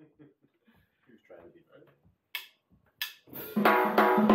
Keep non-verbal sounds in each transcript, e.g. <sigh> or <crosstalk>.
<laughs> Who's trying to be funny?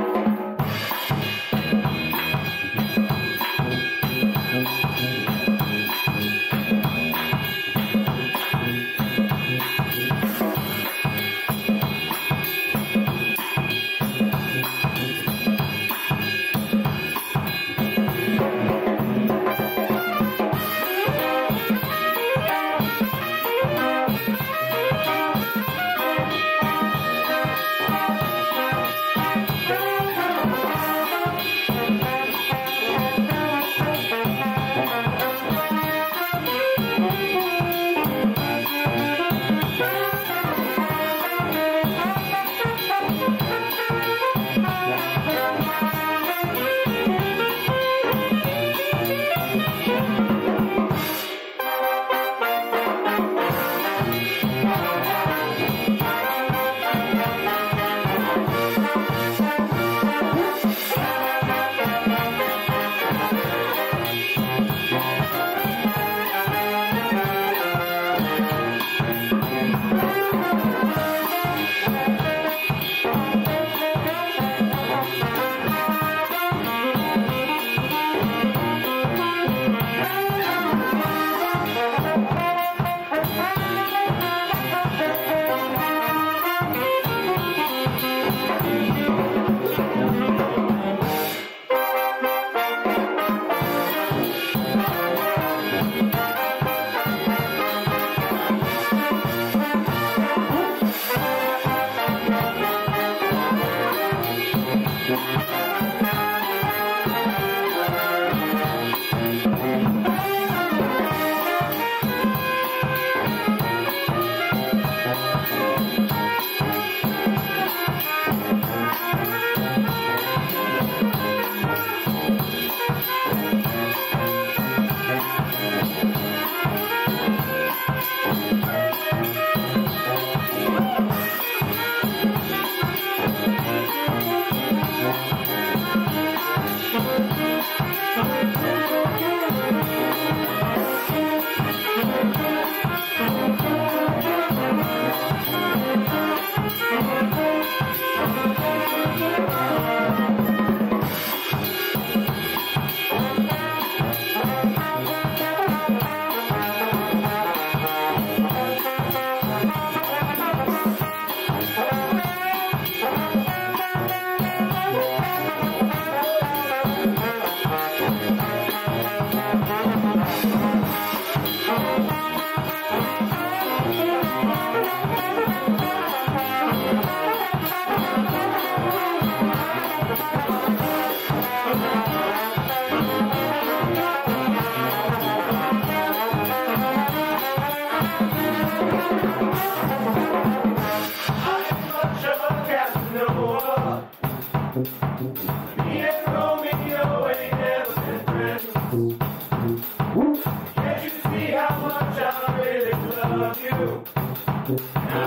Let's